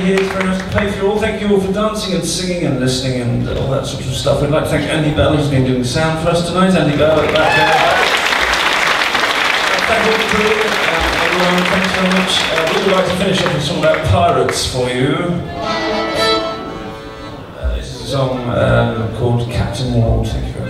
here. It's very nice to play for you all. Thank you all for dancing and singing and listening and all that sort of stuff. We'd like to thank Andy Bell, who's been doing sound for us tonight. Andy Bell at uh, Thank you the uh, everyone. Thanks very much. Uh, we would like to finish up with a song about pirates for you. Uh, this is a song uh, called Captain Ward. Thank you very much.